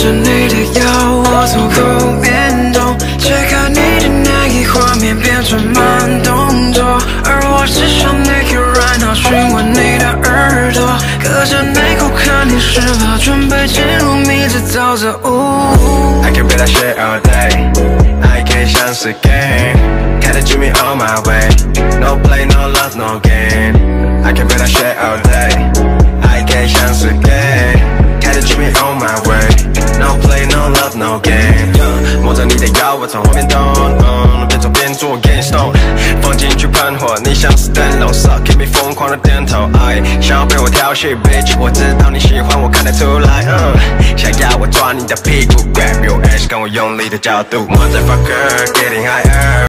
要我足够变动，切开你的内衣，画面变成慢动作，而我只想 make you right now，询问你的耳朵，隔着内裤看你是否准备进入迷之沼泽。I can be that shit all day, I can 像是 game，开的 Jimmy on my way，no play no love no game。I can be that shit all day, I can't chance. 摸着你的腰，我从后面动，边走边做 game stone，放进去喷火，你像是灯笼，keep me 疯狂的点头。哎，想要被我调戏，bitch，我知道你喜欢，我看得出来。嗯想要我抓你的屁股，grab your ass，跟我用力的角度，motherfucker getting higher。